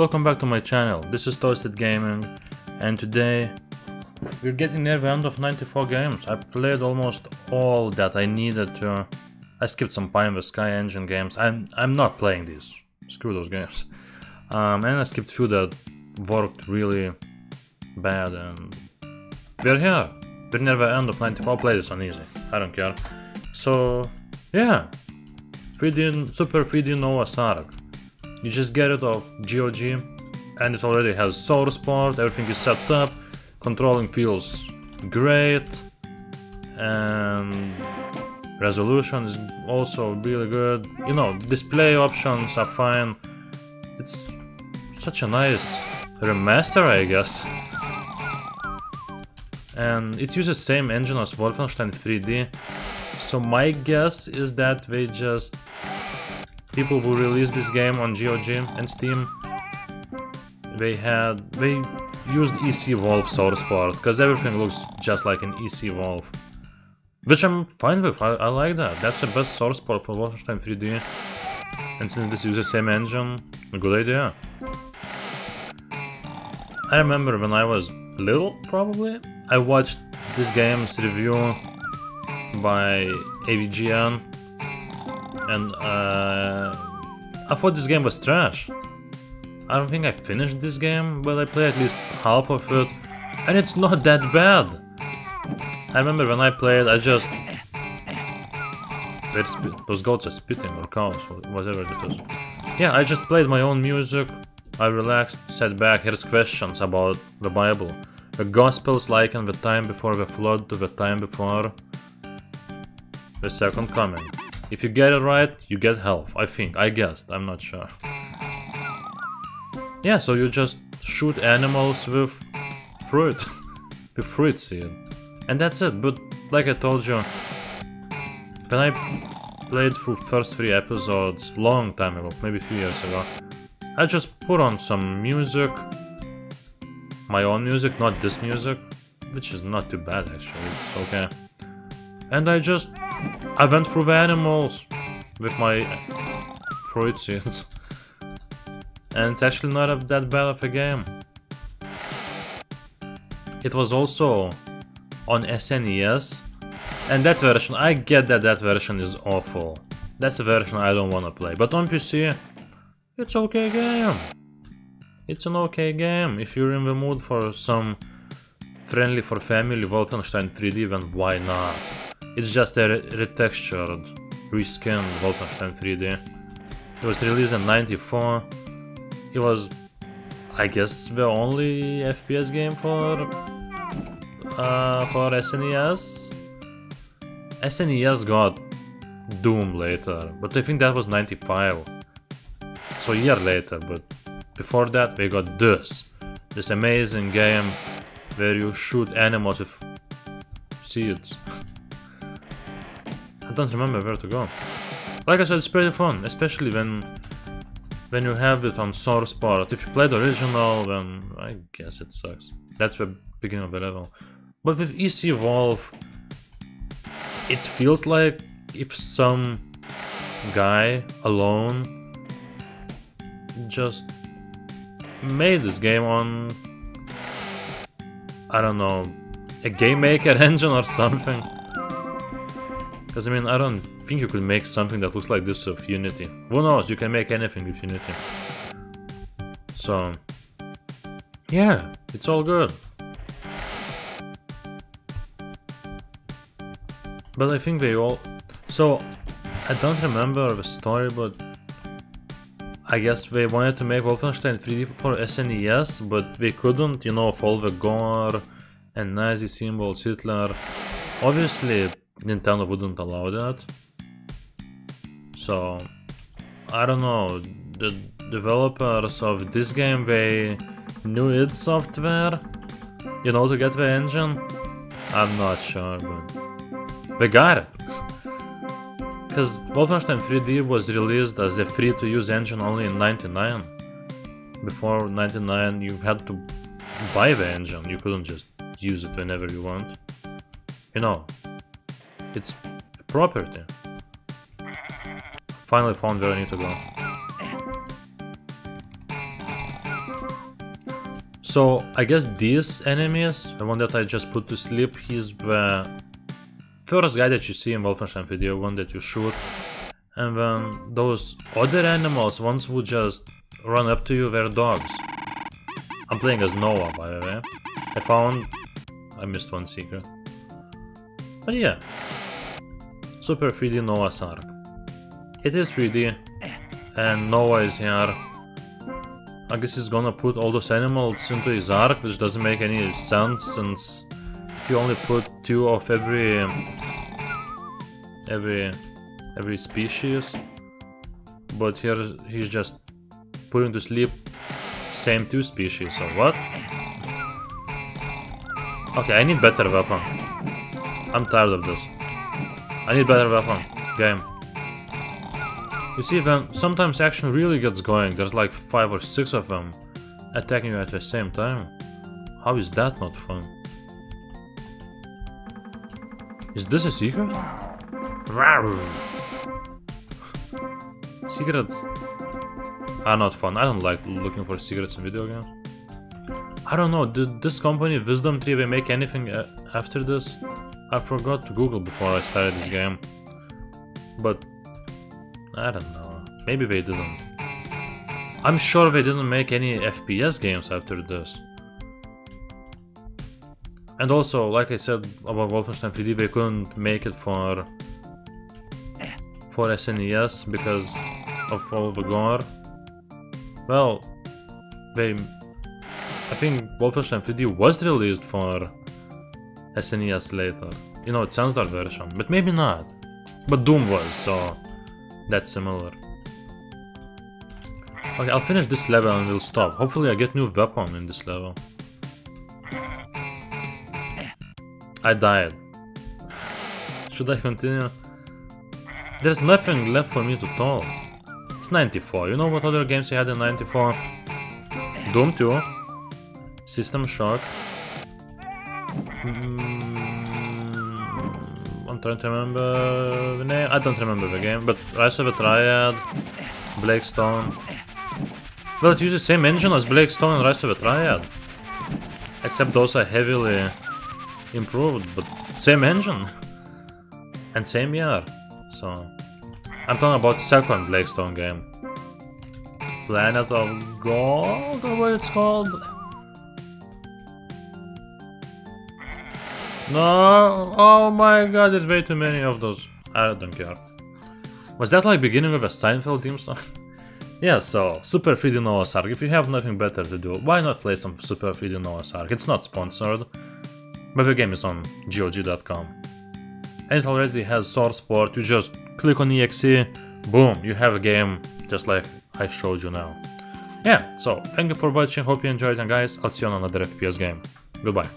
Welcome back to my channel, this is Toasted Gaming, and today we're getting near the end of 94 games. I played almost all that I needed to. I skipped some Pie in the Sky engine games. I'm I'm not playing these. Screw those games. Um, and I skipped few that worked really bad and we're here. We're near the end of 94. Play this on easy. I don't care. So yeah, 3D Super 3D Noah's Ark. You just get it off GOG and it already has source port, everything is set up, controlling feels great and resolution is also really good. You know, display options are fine. It's such a nice remaster, I guess. And it uses the same engine as Wolfenstein 3D. So my guess is that they just people who released this game on GOG and Steam, they had they used ECWolf source port because everything looks just like an ECWolf, which I'm fine with. I, I like that. That's the best source port for Wolfenstein 3D, and since this uses same engine, a good idea. I remember when I was little, probably, I watched this game's review by AVGN and uh, I thought this game was trash. I don't think I finished this game, but I played at least half of it, and it's not that bad. I remember when I played, I just... Those goats are spitting, or cows, or whatever it is. Yeah, I just played my own music, I relaxed, sat back, here's questions about the Bible. The Gospels liken the time before the flood to the time before the second coming. If you get it right, you get health. I think. I guessed. I'm not sure. Yeah, so you just shoot animals with fruit. with fruit seed. And that's it. But like I told you, when I played through first three episodes long time ago, maybe few years ago, I just put on some music. My own music, not this music. Which is not too bad actually, it's okay. And I just I went through the animals with my fruit seeds. And it's actually not a, that bad of a game. It was also on SNES. And that version, I get that that version is awful. That's a version I don't wanna play. But on PC, it's okay game. It's an okay game. If you're in the mood for some friendly for family Wolfenstein 3D, then why not? It's just a retextured, reskinned Wolfenstein 3D. It was released in 94. It was, I guess, the only FPS game for uh, for SNES. SNES got Doom later, but I think that was 95. So a year later, but before that we got this. This amazing game where you shoot animals with seeds. I don't remember where to go. Like I said, it's pretty fun, especially when when you have it on source port. If you play the original, then I guess it sucks. That's the beginning of the level. But with ECWolf, it feels like if some guy alone just made this game on I don't know a game maker engine or something. Because, I mean, I don't think you could make something that looks like this of Unity. Who knows, you can make anything with Unity. So, yeah, it's all good. But I think they all... So, I don't remember the story, but... I guess they wanted to make Wolfenstein 3D for SNES, but they couldn't, you know, of all the gore and Nazi symbols, Hitler. Obviously, Nintendo wouldn't allow that. So, I don't know, the developers of this game, they knew id Software, you know, to get the engine? I'm not sure, but they got it. Because Wolfenstein 3D was released as a free-to-use engine only in 99. Before 99 you had to buy the engine, you couldn't just use it whenever you want. You know, it's a property. Finally found where I need to go. So I guess these enemies, the one that I just put to sleep, he's the first guy that you see in Wolfenstein video, one that you shoot. And then those other animals, ones who just run up to you, they're dogs. I'm playing as Noah, by the way. I found... I missed one secret. But yeah. Super 3D Noah's Ark. It is 3D. And Noah is here. I guess he's gonna put all those animals into his ark, which doesn't make any sense since he only put two of every every every species. But here he's just putting to sleep same two species, so what? Okay, I need better weapon. I'm tired of this. I need better weapon. Game. You see, when sometimes action really gets going, there's like 5 or 6 of them attacking you at the same time. How is that not fun? Is this a secret? Secrets are not fun. I don't like looking for secrets in video games. I don't know, did this company, Wisdom Tree, they make anything uh, after this? I forgot to google before I started this game. But I don't know. Maybe they didn't. I'm sure they didn't make any FPS games after this. And also, like I said about Wolfenstein 3D, they couldn't make it for for SNES because of all the gore. Well, they... I think Wolfenstein 3D was released for SNES later. You know, Sandstorm version, but maybe not. But Doom was, so that's similar. Okay, I'll finish this level and we'll stop. Hopefully I get new weapon in this level. I died. Should I continue? There's nothing left for me to talk. It's 94. You know what other games I had in 94? Doom 2. System Shock. I'm trying to remember the name. I don't remember the game, but Rise of a Triad, Blake Stone. Well, it uses the same engine as Blake Stone and Rise of a Triad. Except those are heavily improved, but same engine. and same year. So, I'm talking about second Blake Stone game. Planet of Gold, or what it's called? No, oh my god, there's way too many of those. I don't care. Was that like beginning of a Seinfeld theme song? yeah, so, Super 3D Noah's Ark. If you have nothing better to do, why not play some Super 3D Noah's Ark? It's not sponsored, but the game is on GOG.com. And it already has source port, you just click on exe, boom, you have a game just like I showed you now. Yeah, so, thank you for watching, hope you enjoyed and guys, I'll see you on another FPS game. Goodbye.